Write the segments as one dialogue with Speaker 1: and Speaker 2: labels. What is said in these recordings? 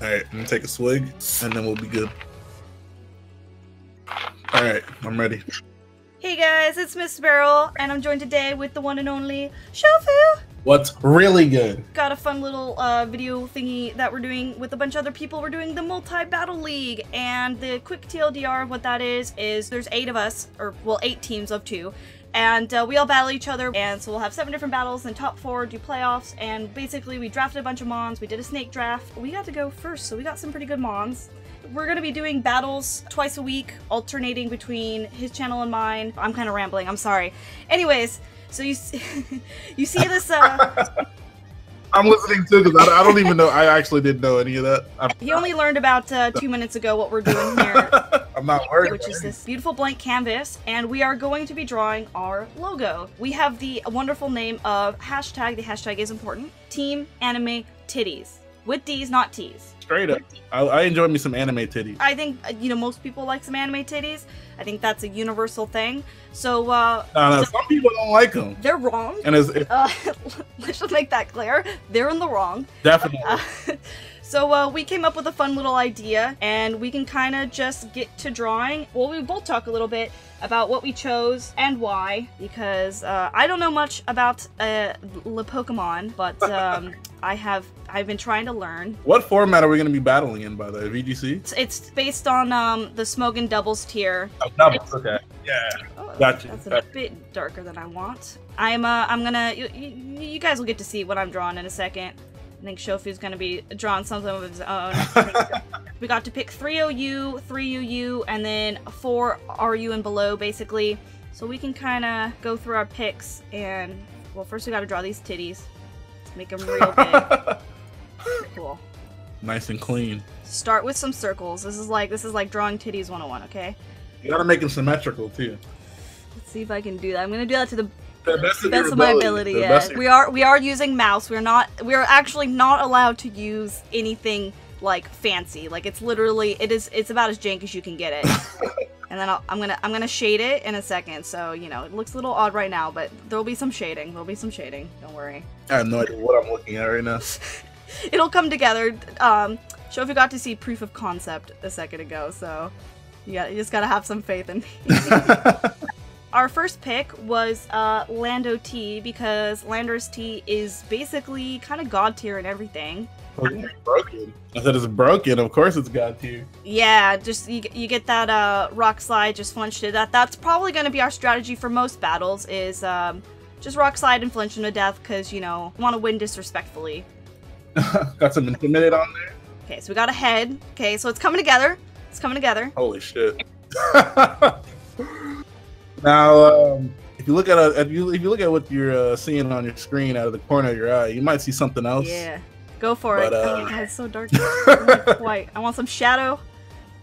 Speaker 1: All right, I'm gonna take a swig, and then we'll be good. All right, I'm ready.
Speaker 2: Hey guys, it's Miss Beryl, and I'm joined today with the one and only Shofu.
Speaker 1: What's really good?
Speaker 2: Got a fun little uh, video thingy that we're doing with a bunch of other people. We're doing the multi-battle league, and the quick TLDR of what that is is there's eight of us, or well, eight teams of two, and uh, we all battle each other. And so we'll have seven different battles, and top four do playoffs. And basically, we drafted a bunch of mons. We did a snake draft. We got to go first, so we got some pretty good mons. We're gonna be doing battles twice a week, alternating between his channel and mine. I'm kind of rambling. I'm sorry. Anyways, so you see, you see this. Uh,
Speaker 1: I'm listening too because I, I don't even know. I actually didn't know any of that. I'm,
Speaker 2: he only learned about uh, two minutes ago what we're doing here,
Speaker 1: I'm not worried.
Speaker 2: which is this beautiful blank canvas, and we are going to be drawing our logo. We have the wonderful name of hashtag. The hashtag is important. Team Anime Tiddies with D's, not T's.
Speaker 1: Straight up, I, I enjoy me some anime titties.
Speaker 2: I think uh, you know most people like some anime titties. I think that's a universal thing. So uh,
Speaker 1: No, no, some people don't like them,
Speaker 2: they're wrong.
Speaker 1: and it's, it's
Speaker 2: Uh, let's just make that clear. They're in the wrong.
Speaker 1: definitely.
Speaker 2: Uh, so uh, we came up with a fun little idea, and we can kind of just get to drawing. Well, we both talk a little bit about what we chose and why, because uh, I don't know much about uh, Le Pokemon, but um, I have I've been trying to learn.
Speaker 1: What format are we going to be battling in, by the way? VGC?
Speaker 2: It's, it's based on um, the Smogon Doubles tier.
Speaker 1: Oh, doubles. Okay. Yeah.
Speaker 2: Oh,
Speaker 1: Gotcha.
Speaker 2: That's a bit darker than I want. I'm uh, I'm gonna. You, you guys will get to see what I'm drawing in a second. I think Shofu's gonna be drawing something of his own. We got to pick three OU, three UU, and then four RU and below, basically. So we can kind of go through our picks and well, first we got to draw these titties. Let's make them real big. cool.
Speaker 1: nice and clean.
Speaker 2: Start with some circles. This is like this is like drawing titties 101. Okay.
Speaker 1: You got to make them symmetrical too.
Speaker 2: Let's see if I can do that. I'm gonna do that to the
Speaker 1: The best of,
Speaker 2: best of my ability.
Speaker 1: The
Speaker 2: Yeah.
Speaker 1: of
Speaker 2: We are we are using mouse. We're not. We're actually not allowed to use anything like fancy. Like it's literally it is. It's about as jank as you can get it. and then I'll, I'm gonna I'm gonna shade it in a second. So you know it looks a little odd right now, but there'll be some shading. There'll be some shading. Don't worry.
Speaker 1: I have no idea what I'm looking at right now.
Speaker 2: It'll come together. Um, Shofu got to see proof of concept a second ago, so you got you just gotta have some faith in me. Our first pick was uh, Lando T because Lando's T is basically kind of god tier and everything.
Speaker 1: It's broken. I said it's broken. Of course it's god tier.
Speaker 2: Yeah, just you, you get that uh, rock slide, just flinch to that. That's probably going to be our strategy for most battles is um, just rock slide and flinch to death because you know want to win disrespectfully.
Speaker 1: got some intimidate on there.
Speaker 2: Okay, so we got a head. Okay, so it's coming together. It's coming together.
Speaker 1: Holy shit. now, um, if you look at a, if you if you look at what you're uh, seeing on your screen out of the corner of your eye, you might see something else.
Speaker 2: Yeah, go for
Speaker 1: But,
Speaker 2: it.
Speaker 1: uh,
Speaker 2: oh god, it's so dark. White. I want some shadow.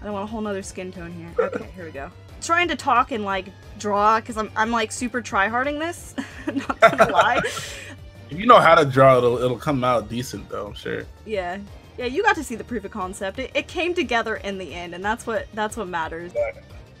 Speaker 2: I don't want a whole nother skin tone here. Okay, here we go. Trying to talk and like draw because I'm I'm like super tryharding this. Not gonna lie.
Speaker 1: If you know how to draw, it'll it'll come out decent though. I'm sure.
Speaker 2: Yeah. Yeah, you got to see the proof of concept. It, it came together in the end, and that's what that's what matters.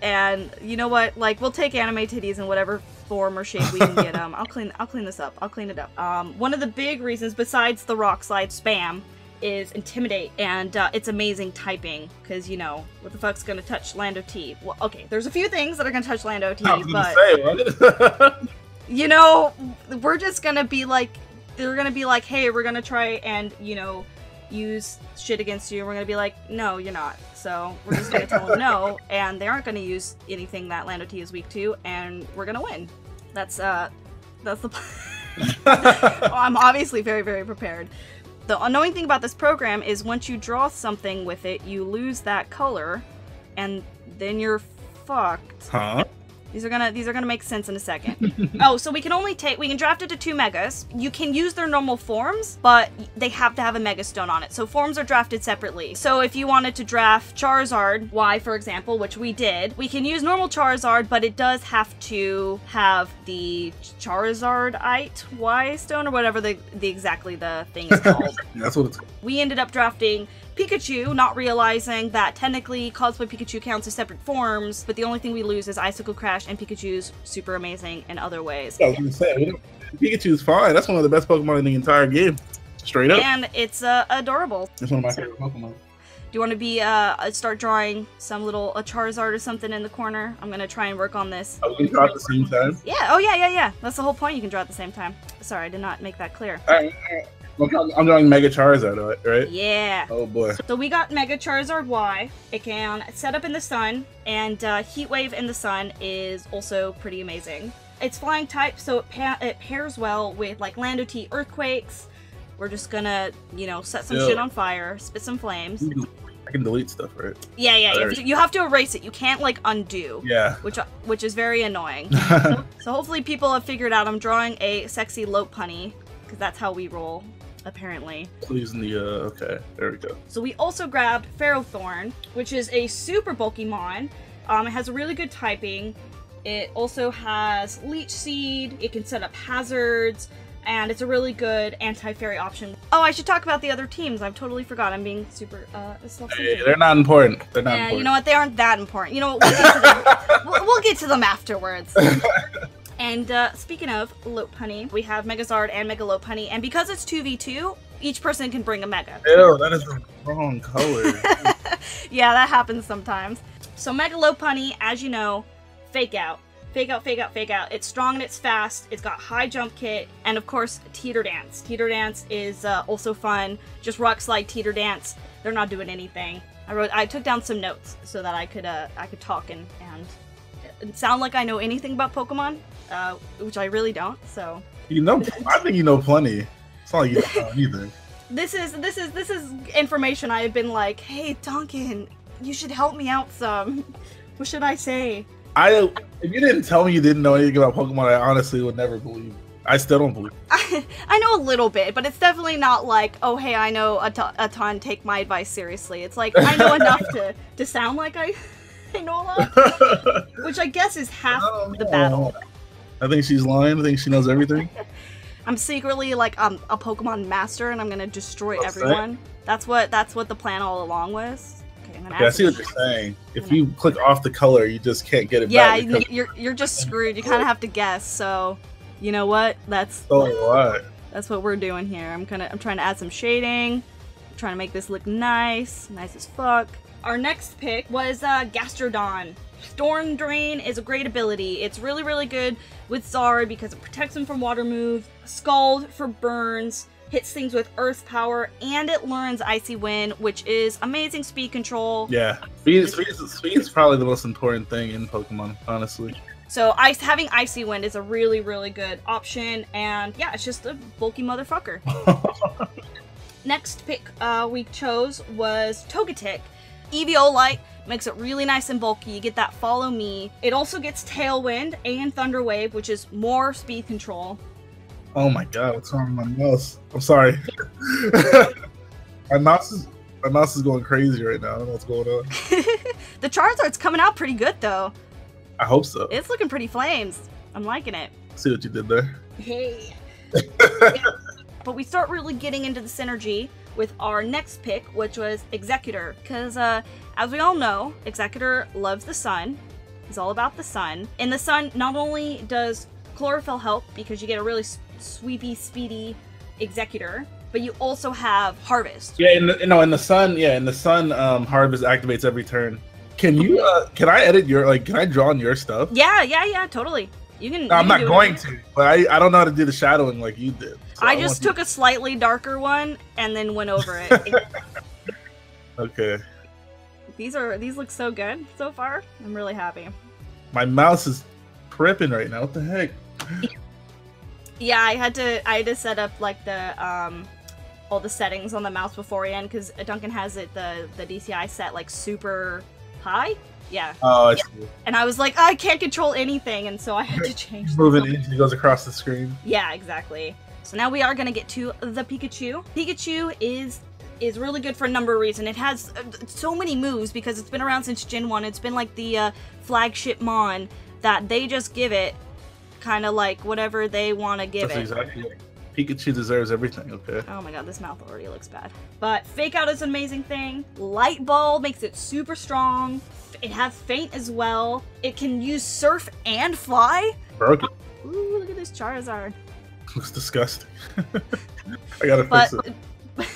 Speaker 2: And you know what? Like, we'll take anime titties in whatever form or shape we can get them. I'll clean I'll clean this up. I'll clean it up. Um, one of the big reasons, besides the rock slide spam, is intimidate, and uh, it's amazing typing because you know what the fuck's gonna touch Lando T. Well, okay, there's a few things that are gonna touch Lando T, but
Speaker 1: say
Speaker 2: you know, we're just gonna be like, they're gonna be like, hey, we're gonna try and, you know, use shit against you. And we're gonna be like, no, you're not. So we're just gonna tell them no, and they aren't gonna use anything that Lando T is weak to, and we're gonna win. That's, uh, that's the. well, I'm obviously very, very prepared. The annoying thing about this program is once you draw something with it, you lose that color, and then you're fucked.
Speaker 1: huh?
Speaker 2: These are gonna these are gonna make sense in a second. oh, so we can only take we can draft it to two megas. You can use their normal forms, but they have to have a mega stone on it. So forms are drafted separately. So if you wanted to draft Charizard Y, for example, which we did, we can use normal Charizard, but it does have to have the Charizardite Y stone or whatever the, the exactly the thing is called.
Speaker 1: That's what it's. Called.
Speaker 2: We ended up drafting Pikachu, not realizing that technically Cosplay Pikachu counts as separate forms, but the only thing we lose is Icicle Crash and Pikachu's super amazing in other ways.
Speaker 1: I was gonna say Pikachu's fine. That's one of the best Pokemon in the entire game. Straight up.
Speaker 2: and it's uh, adorable.
Speaker 1: It's one of my favorite Pokemon.
Speaker 2: Do you want to be uh start drawing some little a Charizard or something in the corner? I'm gonna try and work on this.
Speaker 1: Oh, we can draw at the same time.
Speaker 2: Yeah. Oh yeah, yeah, yeah. That's the whole point. You can draw at the same time. Sorry, I did not make that clear.
Speaker 1: Alright, alright. Look, I'm I'm drawing Mega Charizard, right?
Speaker 2: Yeah.
Speaker 1: Oh boy.
Speaker 2: So we got Mega Charizard Y. It can set up in the sun, and uh, Heat Wave in the sun is also pretty amazing. It's flying type, so it, pa- it pairs well with like Lando T Earthquakes. We're just gonna, you know, set some
Speaker 1: Yeah.
Speaker 2: shit on fire, spit some flames.
Speaker 1: I can delete stuff, right?
Speaker 2: Yeah, yeah, yeah.
Speaker 1: Alright.
Speaker 2: You have to erase it. You can't like undo,
Speaker 1: Yeah.
Speaker 2: which which is very annoying. so hopefully people have figured out I'm drawing a sexy Lopunny because that's how we roll, apparently.
Speaker 1: Using the uh okay, there we go.
Speaker 2: So we also grabbed Ferrothorn, which is a super bulky mon. Um, it has a really good typing. It also has Leech Seed. It can set up hazards, and it's a really good anti-fairy option. Oh, I should talk about the other teams. I've totally forgot. I'm being super uh,
Speaker 1: Hey, they're not important. They're not
Speaker 2: Yeah,
Speaker 1: important.
Speaker 2: you know what? They aren't that important. You know what? We'll get to them, we'll, we'll get to them afterwards. and uh, speaking of Lopunny, we have Megazard and Mega Lopunny, and because it's 2v2, each person can bring a Mega.
Speaker 1: Ew, that is the wrong color.
Speaker 2: yeah, that happens sometimes. So Mega Lopunny, as you know, fake out. Fake out, fake out, fake out. It's strong and it's fast. It's got high jump kick, and of course, Teeter Dance. Teeter Dance is uh, also fun. Just rock slide Teeter Dance. They're not doing anything. I wrote, I took down some notes so that I could, uh, I could talk and and sound like I know anything about Pokemon, uh, which I really don't. So
Speaker 1: you know, I think you know plenty. It's not like you don't know anything.
Speaker 2: this is this is this is information I have been like, hey Duncan, you should help me out some. What should I say?
Speaker 1: I if you didn't tell me you didn't know anything about Pokemon, I honestly would never believe. I still don't believe.
Speaker 2: I, I know a little bit, but it's definitely not like, oh hey, I know a, to- a ton. Take my advice seriously. It's like I know enough to to sound like I I know a lot, which I guess is half
Speaker 1: Oh,
Speaker 2: the battle.
Speaker 1: I think she's lying. I think she knows everything.
Speaker 2: I'm secretly like um, a Pokemon master, and I'm gonna destroy everyone. That's what that's what the plan all along was. Okay, I'm gonna
Speaker 1: Yeah, I see what you're saying. If you click off the color, you just can't get it
Speaker 2: Yeah,
Speaker 1: back. because
Speaker 2: you're you're just screwed. You kind of have to guess. So, you know what? That's
Speaker 1: so a
Speaker 2: that's what we're doing here. I'm gonna I'm trying to add some shading, trying to make this look nice, nice as fuck. Our next pick was uh, Gastrodon. Storm Drain is a great ability. It's really really good with Zard because it protects him from water moves. Scald for burns. Hits things with earth power, and it learns Icy Wind, which is amazing speed control.
Speaker 1: Yeah, speed, speed, speed is probably the most important thing in Pokemon, honestly.
Speaker 2: So ice having icy wind is a really really good option, and yeah, it's just a bulky motherfucker. Next pick uh, we chose was Togetic. Eviolite makes it really nice and bulky. You get that follow me. It also gets Tailwind and Thunder Wave, which is more speed control.
Speaker 1: oh my god, what's wrong with my mouse? I'm sorry. my mouse is my mouse is going crazy right now. I don't know what's going on.
Speaker 2: the Charizard's coming out pretty good though.
Speaker 1: I hope so.
Speaker 2: It's looking pretty flames. I'm liking it.
Speaker 1: See what you did there.
Speaker 2: Hey. but we start really getting into the synergy with our next pick, which was Exeggutor. Because, uh, as we all know, Exeggutor loves the sun. He's all about the sun. In the sun, not only does chlorophyll help because you get a really sweepy, speedy Exeggutor, but you also have Harvest.
Speaker 1: Yeah, in the, no, in the sun. Yeah, in the sun, um, harvest activates every turn. Can you? Uh, can I edit your like? Can I draw on your stuff?
Speaker 2: Yeah, yeah, yeah, totally. You can.
Speaker 1: No, I'm
Speaker 2: can
Speaker 1: not going to, but I, I don't know how to do the shadowing like you did. So
Speaker 2: I
Speaker 1: want
Speaker 2: just
Speaker 1: you-
Speaker 2: took a slightly darker one and then went over it.
Speaker 1: Okay,
Speaker 2: these are these look so good so far. I'm really happy.
Speaker 1: my mouse is tripping right now. What the heck?
Speaker 2: Yeah, I had to I had to set up like the um all the settings on the mouse beforehand because Duncan has it the the DPI set like super high. Yeah,
Speaker 1: Oh, I see.
Speaker 2: and I was like I can't control anything, and so I had to change. the
Speaker 1: Moving
Speaker 2: settings.
Speaker 1: it goes across the screen.
Speaker 2: Yeah, exactly. So now we are gonna get to the Pikachu. Pikachu is is really good for a number of reasons. It has uh, so many moves because it's been around since Gen 1. It's been like the uh, flagship Mon that they just give it kind of like whatever they want to give
Speaker 1: That's
Speaker 2: it.
Speaker 1: exactly. Pikachu deserves everything. Okay.
Speaker 2: Oh my god, this mouth already looks bad. But Fake Out is an amazing thing. Light Ball makes it super strong. It has Feint as well. It can use Surf and Fly.
Speaker 1: Broken.
Speaker 2: Ooh, look at this Charizard.
Speaker 1: Looks disgusting. I gotta
Speaker 2: but
Speaker 1: fix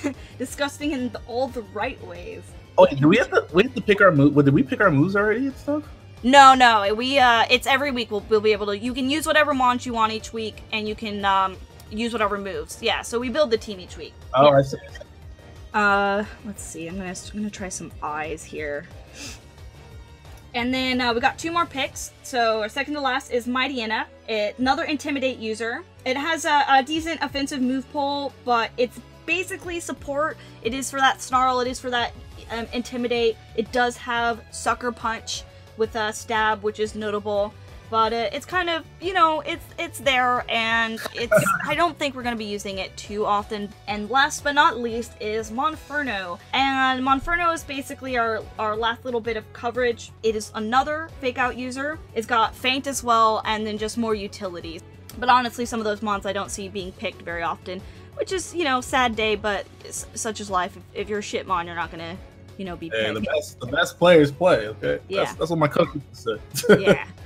Speaker 1: it.
Speaker 2: disgusting in the, all the right ways.
Speaker 1: Oh, wait, do we have to we have to pick our move? Did we pick our moves already and stuff?
Speaker 2: No, no, we uh, it's every week. We'll, we'll be able to. You can use whatever mons you want each week, and you can um use whatever moves. Yeah, so we build the team each week.
Speaker 1: Oh,
Speaker 2: Yeah.
Speaker 1: I see.
Speaker 2: Uh, let's see. I'm gonna I'm gonna try some eyes here. And then uh, we got two more picks. So our second to last is Mightyena, it, another intimidate user. It has a, a decent offensive move pool, but it's basically support. It is for that snarl. It is for that um, intimidate. It does have sucker punch with a stab, which is notable. But uh, it's kind of you know it's it's there, and it's I don't think we're gonna be using it too often. And last but not least is Monferno, and Monferno is basically our our last little bit of coverage. It is another fake out user. It's got feint as well, and then just more utilities. But honestly, some of those mons I don't see being picked very often, which is you know sad day, but such is life. If, if you're a shit mon, you're not gonna you know be picked.
Speaker 1: the best the best players play. Okay.
Speaker 2: Yeah.
Speaker 1: That's, that's what my coach say.
Speaker 2: yeah.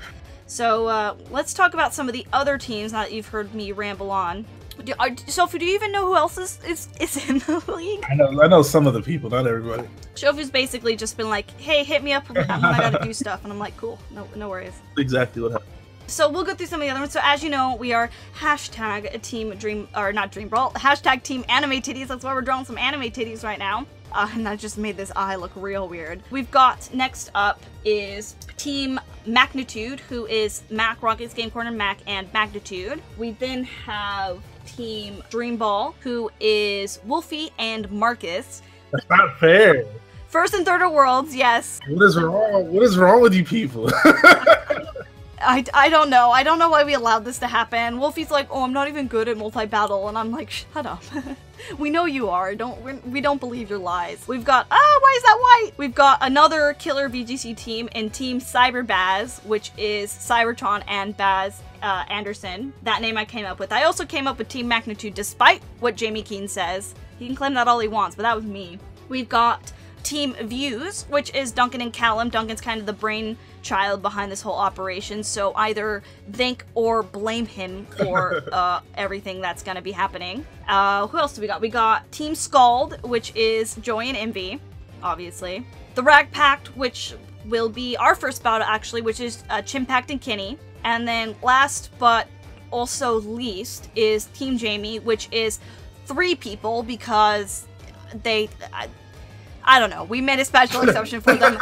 Speaker 2: So uh, let's talk about some of the other teams now that you've heard me ramble on. Do, are, Shofu, do you even know who else is, is, is in the league?
Speaker 1: I know I know some of the people, not everybody.
Speaker 2: Shofu's basically just been like, "Hey, hit me up I gotta do stuff," and I'm like, "Cool, no, no worries."
Speaker 1: Exactly what happened.
Speaker 2: So we'll go through some of the other ones. So as you know, we are hashtag team dream or not dream brawl, hashtag team anime tiddies. That's why we're drawing some anime titties right now. Uh, and that just made this eye look real weird. We've got next up is Team Magnitude, who is Mac, Rockets Game Corner, Mac, and Magnitude. We then have Team Dreamball, who is Wolfey and Markus.
Speaker 1: That's not fair.
Speaker 2: First and third are worlds, yes.
Speaker 1: What is wrong? What is wrong with you people?
Speaker 2: I, I don't know. I don't know why we allowed this to happen. Wolfey's like, oh, I'm not even good at multi-battle, and I'm like, shut up. we know you are. Don't we're, we don't believe your lies. We've got ah, why is that white? We've got another killer VGC team in Team Cyber Baz, which is Cybertron and Baz uh, Anderson. That name I came up with. I also came up with Team Magnitude, despite what Jamie Kean says. He can claim that all he wants, but that was me. We've got Team Views, which is Duncan and Callum. Duncan's kind of the brain child behind this whole operation, so either thank or blame him for uh, everything that's going to be happening. Uh, who else do we got? We got Team Scald, which is Joey and Emvee, obviously. The Rag Pack, which will be our first bout actually, which is uh, Chimpact and Kenny. And then last but also least is Team Jamie, which is three people because they. I, don't know. We made a special exception for them.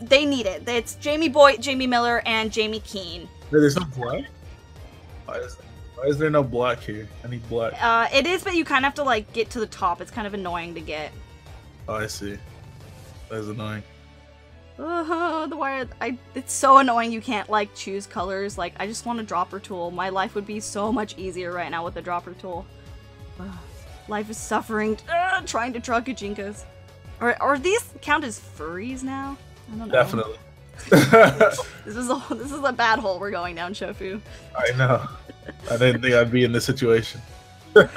Speaker 2: they need it. It's Jamie Boyt, Jamie Miller, and Jamie Kean.
Speaker 1: There's no black. Why is, why is there no black here? I need black.
Speaker 2: Uh, it is, but you kind of have to like get to the top. It's kind of annoying to get.
Speaker 1: Oh, I see. That is annoying.
Speaker 2: Uh, the wire. I. It's so annoying. You can't like choose colors. Like I just want a dropper tool. My life would be so much easier right now with the dropper tool. Ugh. Life is suffering. Ugh, trying to draw Gijinkas. Or, or these count as furries now? I don't know.
Speaker 1: Definitely.
Speaker 2: This is a this is a bad hole we're going down, Shofu.
Speaker 1: I know. I didn't think I'd be in this situation.
Speaker 2: I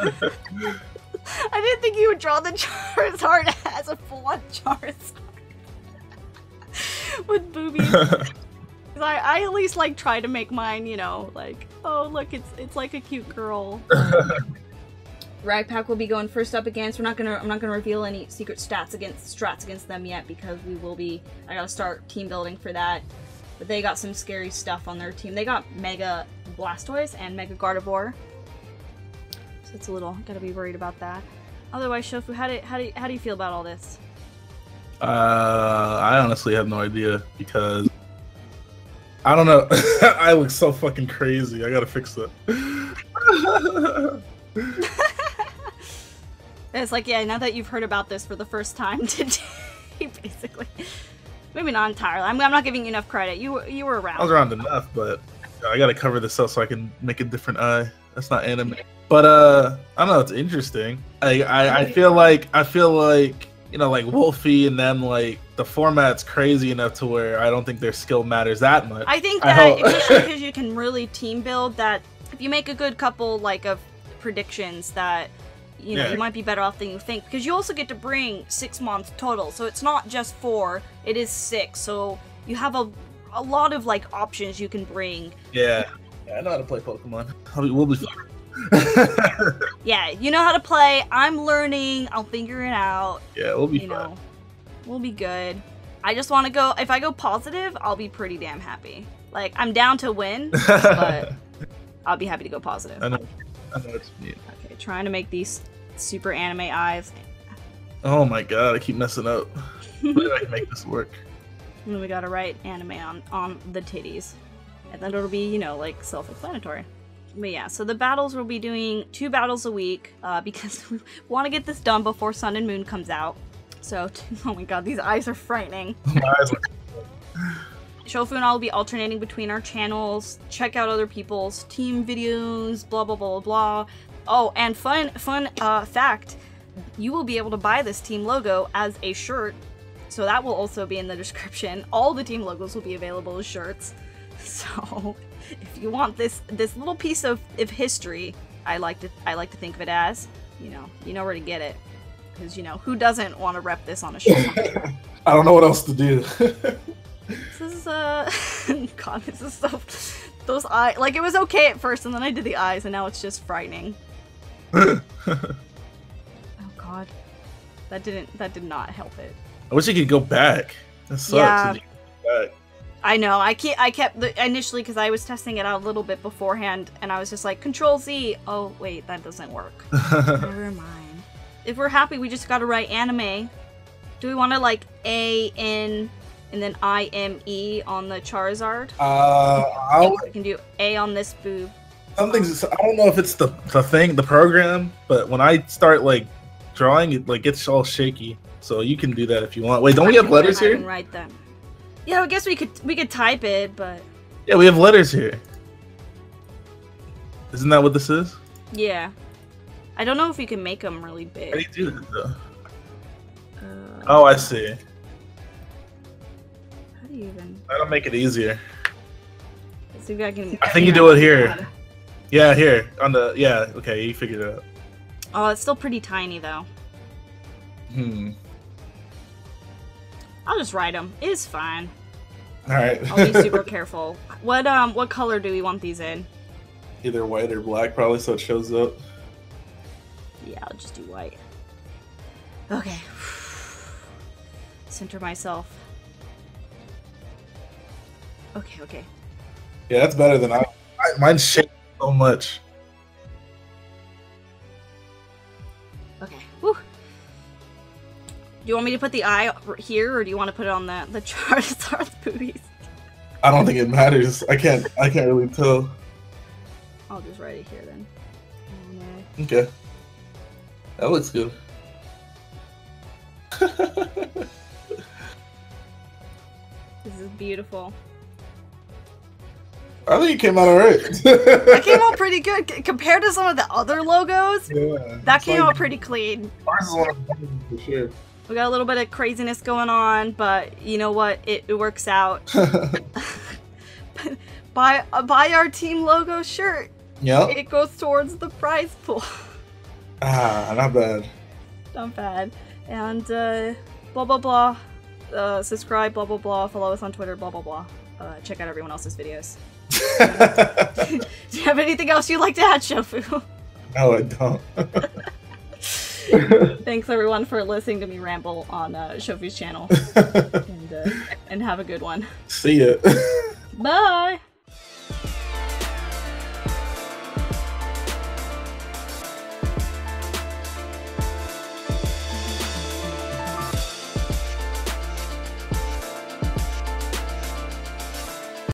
Speaker 2: didn't think you would draw the Charizard as a full-on Charizard with boobies. I, I at least like try to make mine, you know, like oh look, it's it's like a cute girl. Ragpack will be going first up against. We're not gonna I'm not gonna reveal any secret stats against strats against them yet because we will be. I gotta start team building for that. But they got some scary stuff on their team. They got Mega Blastoise and Mega Gardevoir. So it's a little gotta be worried about that. Otherwise, Shofu, how do how do how do you feel about all this?
Speaker 1: Uh, I honestly have no idea because I don't know. I look so fucking crazy. I gotta fix that.
Speaker 2: It's like, yeah, now that you've heard about this for the first time today, basically. Maybe not entirely. I'm, I'm not giving you enough credit. You were- you were around.
Speaker 1: I was
Speaker 2: around.
Speaker 1: enough, but I gotta cover this up so I can make a different eye. That's not anime. But uh, I don't know. It's interesting. I I, I feel like I feel like you know like Wolfey and them like the format's crazy enough to where I don't think their skill matters that much.
Speaker 2: I think that
Speaker 1: hope-
Speaker 2: especially because you can really team build that if you make a good couple like of predictions that you know
Speaker 1: Yeah.
Speaker 2: you might be better off than you think because you also get to bring six mons total so it's not just four it is six so you have a a lot of like options you can bring
Speaker 1: yeah. yeah, I know how to play Pokemon. I'll be- We'll be fine.
Speaker 2: Yeah, you know how to play. I'm learning. I'll figure it out.
Speaker 1: yeah, we'll be
Speaker 2: You
Speaker 1: fine.
Speaker 2: know, we'll be good. I just want to go. If I go positive, I'll be pretty damn happy. Like I'm down to win, but I'll be happy to go positive.
Speaker 1: I know. I know what you mean.
Speaker 2: Okay, trying to make these super anime eyes.
Speaker 1: Oh my god, I keep messing up. Maybe I can make this work.
Speaker 2: And then we gotta write anime on on the titties, and then it'll be you know like self-explanatory. But yeah, so the battles we'll be doing two battles a week uh, because we want to get this done before Sun and Moon comes out. So oh my god, these eyes are frightening.
Speaker 1: My eyes are-
Speaker 2: Shofu and I will be alternating between our channels. Check out other people's team videos. Blah blah blah blah. Oh, and fun fun uh, fact: you will be able to buy this team logo as a shirt. So that will also be in the description. All the team logos will be available as shirts. So if you want this this little piece of, of history, I like to I like to think of it as, you know, you know where to get it. Because you know who doesn't want to rep this on a shirt?
Speaker 1: I don't know what else to do.
Speaker 2: This is uh God, this is so those eye like it was okay at first and then I did the eyes and now it's just frightening. Oh god. That didn't that did not help it.
Speaker 1: I wish you could go back. That sucks.
Speaker 2: Yeah.
Speaker 1: go back.
Speaker 2: I know. I keep I kept the, initially cuz I was testing it out a little bit beforehand and I was just like control Z. Oh, wait, that doesn't work. Never mind. If we're happy, we just got to write anime. Do we want to like A N and then I M E on the Charizard?
Speaker 1: uh,
Speaker 2: We can do A on this boob.
Speaker 1: something's. I don't know if it's the the thing, the program, but when I start like drawing, it like gets all shaky. So you can do that if you want. Wait, don't we have letters
Speaker 2: I can
Speaker 1: here?
Speaker 2: write them. Yeah, I guess we could we could type it, but
Speaker 1: Yeah, we have letters here. Isn't that what this is?
Speaker 2: yeah. I don't know if you can make them really big.
Speaker 1: How do you do that though?
Speaker 2: Uh,
Speaker 1: Oh, I see.
Speaker 2: How do you even?
Speaker 1: That'll make it easier.
Speaker 2: If I can.
Speaker 1: I think you do it here. Yeah, here on the yeah. Okay, you figured it out.
Speaker 2: Oh, it's still pretty tiny though.
Speaker 1: Hmm.
Speaker 2: I'll just write them. It's fine.
Speaker 1: All right.
Speaker 2: I'll be super careful. What um what color do we want these in?
Speaker 1: Either white or black, probably, so it shows up.
Speaker 2: Yeah, I'll just do white. Okay. Center myself. Okay, okay.
Speaker 1: Yeah, that's better than I. I mine's shaking so much.
Speaker 2: Okay. Woo. Do you want me to put the eye here, or do you want to put it on the the Charizard's boobies?
Speaker 1: I don't think it matters. I can't. I can't really tell.
Speaker 2: I'll just write it here then. And, uh,
Speaker 1: Okay. That looks good.
Speaker 2: This is beautiful.
Speaker 1: I think it came out alright.
Speaker 2: That came out pretty good compared to some of the other logos.
Speaker 1: Yeah,
Speaker 2: That came
Speaker 1: like-
Speaker 2: out pretty clean.
Speaker 1: Ours is one of for sure.
Speaker 2: We got a little bit of craziness going on, but you know what? It, it works out. buy uh, buy our team logo shirt.
Speaker 1: yep.
Speaker 2: It goes towards the prize pool.
Speaker 1: Ah, not bad.
Speaker 2: Not bad. And uh, blah blah blah. Uh, subscribe. Blah blah blah. Follow us on Twitter. Blah blah blah. Uh, check out everyone else's videos. Do you have anything else you'd like to add, Shofu?
Speaker 1: no, I don't.
Speaker 2: Thanks everyone for listening to me ramble on uh, Shofu's channel, and uh, and have a good one.
Speaker 1: See ya.
Speaker 2: Bye.